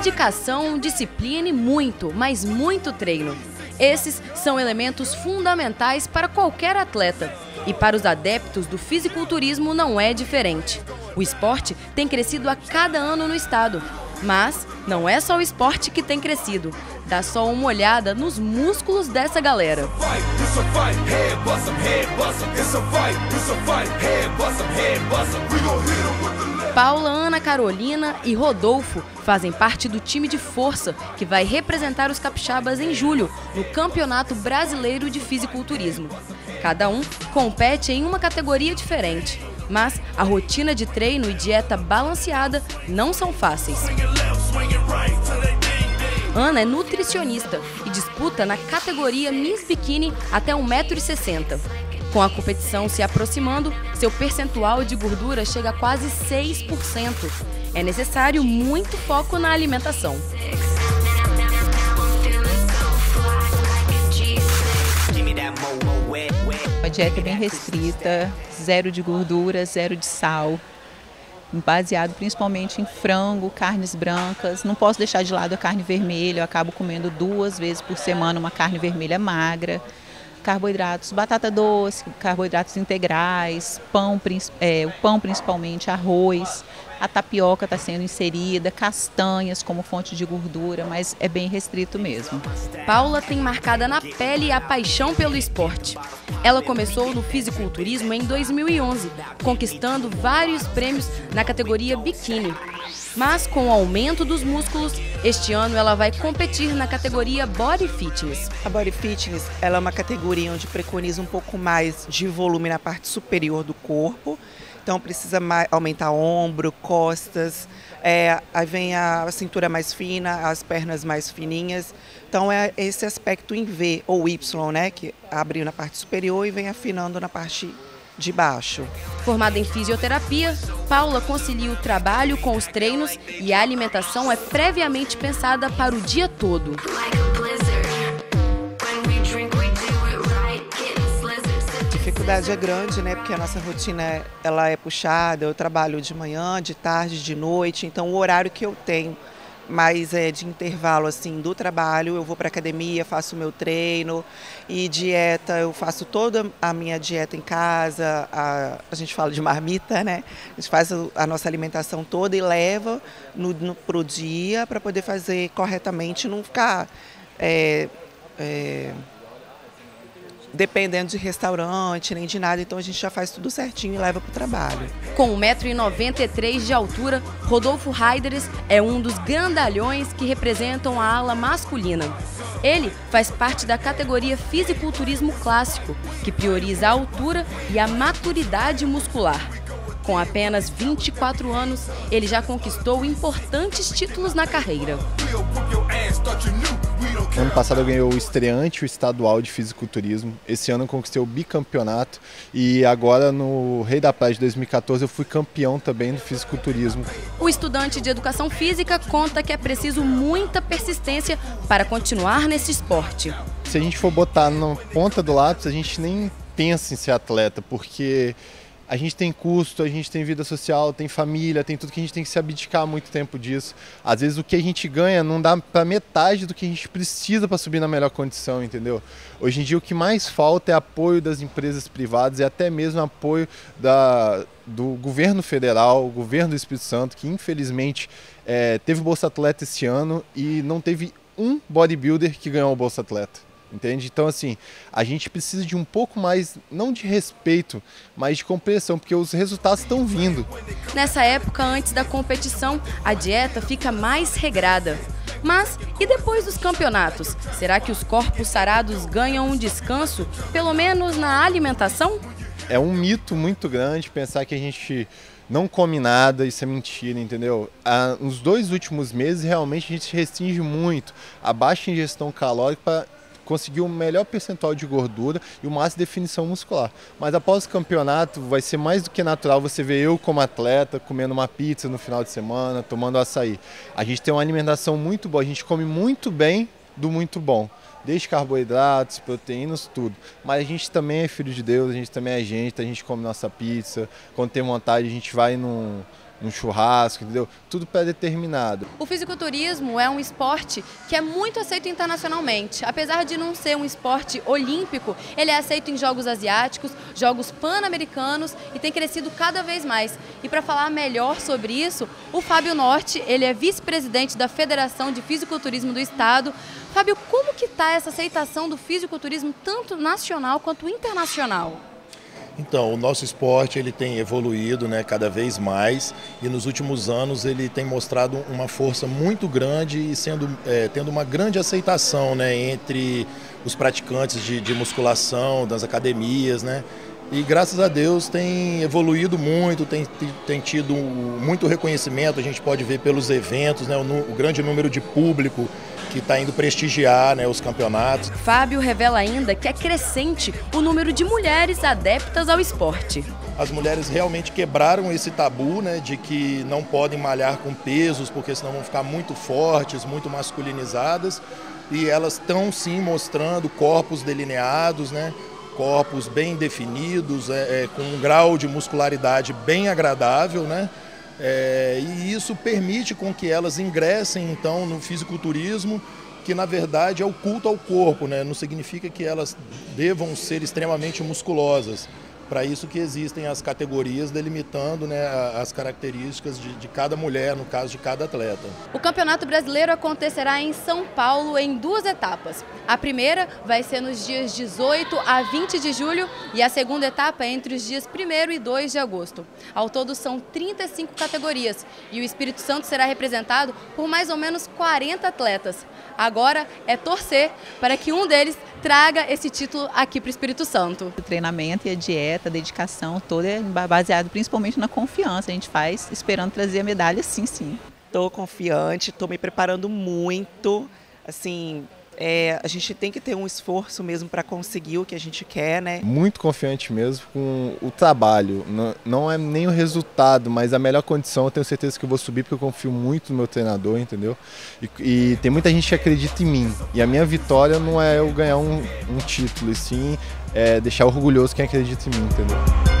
dedicação, disciplina e muito, mas muito treino. Esses são elementos fundamentais para qualquer atleta. E para os adeptos do fisiculturismo não é diferente. O esporte tem crescido a cada ano no estado. Mas não é só o esporte que tem crescido. Dá só uma olhada nos músculos dessa galera. Paula, Ana Carolina e Rodolfo fazem parte do time de força que vai representar os capixabas em julho no Campeonato Brasileiro de Fisiculturismo. Cada um compete em uma categoria diferente, mas a rotina de treino e dieta balanceada não são fáceis. Ana é nutricionista e disputa na categoria Miss Bikini até 1,60m. Com a competição se aproximando, seu percentual de gordura chega a quase 6%. É necessário muito foco na alimentação. A dieta é bem restrita, zero de gordura, zero de sal, baseado principalmente em frango, carnes brancas. Não posso deixar de lado a carne vermelha, eu acabo comendo duas vezes por semana uma carne vermelha magra carboidratos, batata doce, carboidratos integrais, pão, é, o pão principalmente, arroz, a tapioca está sendo inserida, castanhas como fonte de gordura, mas é bem restrito mesmo. Paula tem marcada na pele a paixão pelo esporte. Ela começou no fisiculturismo em 2011, conquistando vários prêmios na categoria biquíni. Mas com o aumento dos músculos, este ano ela vai competir na categoria Body Fitness. A Body Fitness ela é uma categoria onde preconiza um pouco mais de volume na parte superior do corpo. Então precisa mais, aumentar ombro, costas, é, aí vem a cintura mais fina, as pernas mais fininhas. Então é esse aspecto em V ou Y, né, que abre na parte superior e vem afinando na parte de baixo. Formada em fisioterapia, Paula concilia o trabalho com os treinos e a alimentação é previamente pensada para o dia todo. Dificuldade é grande, né? Porque a nossa rotina ela é puxada. Eu trabalho de manhã, de tarde, de noite. Então o horário que eu tenho mais é, de intervalo assim do trabalho, eu vou para academia, faço meu treino e dieta, eu faço toda a minha dieta em casa, a, a gente fala de marmita, né? A gente faz a nossa alimentação toda e leva no, no, pro dia para poder fazer corretamente, não ficar é, é, dependendo de restaurante, nem de nada, então a gente já faz tudo certinho e leva para o trabalho. Com 1,93m de altura, Rodolfo Heideres é um dos grandalhões que representam a ala masculina. Ele faz parte da categoria fisiculturismo clássico, que prioriza a altura e a maturidade muscular. Com apenas 24 anos, ele já conquistou importantes títulos na carreira. Ano passado eu ganhei o estreante, o estadual de fisiculturismo. Esse ano eu conquistei o bicampeonato e agora no Rei da Praia de 2014 eu fui campeão também do fisiculturismo. O estudante de educação física conta que é preciso muita persistência para continuar nesse esporte. Se a gente for botar na ponta do lápis, a gente nem pensa em ser atleta, porque a gente tem custo, a gente tem vida social, tem família, tem tudo que a gente tem que se abdicar muito tempo disso. Às vezes o que a gente ganha não dá para metade do que a gente precisa para subir na melhor condição, entendeu? Hoje em dia o que mais falta é apoio das empresas privadas e até mesmo apoio da, do governo federal, o governo do Espírito Santo, que infelizmente é, teve Bolsa Atleta esse ano e não teve um bodybuilder que ganhou o Bolsa Atleta entende? Então, assim, a gente precisa de um pouco mais, não de respeito, mas de compreensão, porque os resultados estão vindo. Nessa época, antes da competição, a dieta fica mais regrada. Mas e depois dos campeonatos? Será que os corpos sarados ganham um descanso, pelo menos na alimentação? É um mito muito grande pensar que a gente não come nada, isso é mentira, entendeu? Ah, nos dois últimos meses, realmente a gente restringe muito a baixa ingestão calórica para conseguir o melhor percentual de gordura e o máximo de definição muscular. Mas após o campeonato, vai ser mais do que natural você ver eu como atleta comendo uma pizza no final de semana, tomando açaí. A gente tem uma alimentação muito boa, a gente come muito bem do muito bom desde carboidratos, proteínas, tudo. Mas a gente também é filho de Deus, a gente também é gente, a gente come nossa pizza. Quando tem vontade, a gente vai num, um churrasco, entendeu? Tudo pré-determinado. O fisiculturismo é um esporte que é muito aceito internacionalmente. Apesar de não ser um esporte olímpico, ele é aceito em jogos asiáticos, jogos pan-americanos e tem crescido cada vez mais. E para falar melhor sobre isso, o Fábio Norte, ele é vice-presidente da Federação de Fisiculturismo do Estado. Fábio, como que está essa aceitação do fisiculturismo tanto nacional quanto internacional? Então, o nosso esporte ele tem evoluído né, cada vez mais e nos últimos anos ele tem mostrado uma força muito grande e sendo, é, tendo uma grande aceitação né, entre os praticantes de, de musculação, das academias. Né, e graças a Deus tem evoluído muito, tem, tem tido muito reconhecimento, a gente pode ver pelos eventos, né, o, o grande número de público que está indo prestigiar né, os campeonatos. Fábio revela ainda que é crescente o número de mulheres adeptas ao esporte. As mulheres realmente quebraram esse tabu né, de que não podem malhar com pesos, porque senão vão ficar muito fortes, muito masculinizadas. E elas estão sim mostrando corpos delineados, né, corpos bem definidos, é, é, com um grau de muscularidade bem agradável, né? É, e isso permite com que elas ingressem então no fisiculturismo, que na verdade é o culto ao corpo, né? não significa que elas devam ser extremamente musculosas. Para isso que existem as categorias delimitando né, as características de, de, cada mulher, no caso de cada atleta. O Campeonato Brasileiro acontecerá em São Paulo em duas etapas. A primeira vai ser nos dias 18 a 20 de julho e a segunda etapa é entre os dias 1 e 2 de agosto. Ao todo são 35 categorias e o Espírito Santo será representado por mais ou menos 40 atletas. Agora é torcer para que um deles traga esse título aqui para o Espírito Santo. O treinamento e a dieta, a dedicação, toda é baseado principalmente na confiança. A gente faz esperando trazer a medalha, sim, sim. Estou confiante, estou me preparando muito. Assim, é, a gente tem que ter um esforço mesmo para conseguir o que a gente quer, né? Muito confiante mesmo com o trabalho. Não, não, é nem o resultado, mas a melhor condição eu tenho certeza que eu vou subir porque eu confio muito no meu treinador, entendeu? E, e tem muita gente que acredita em mim. E a minha vitória não é eu ganhar um, um título, e sim é deixar orgulhoso quem acredita em mim, entendeu?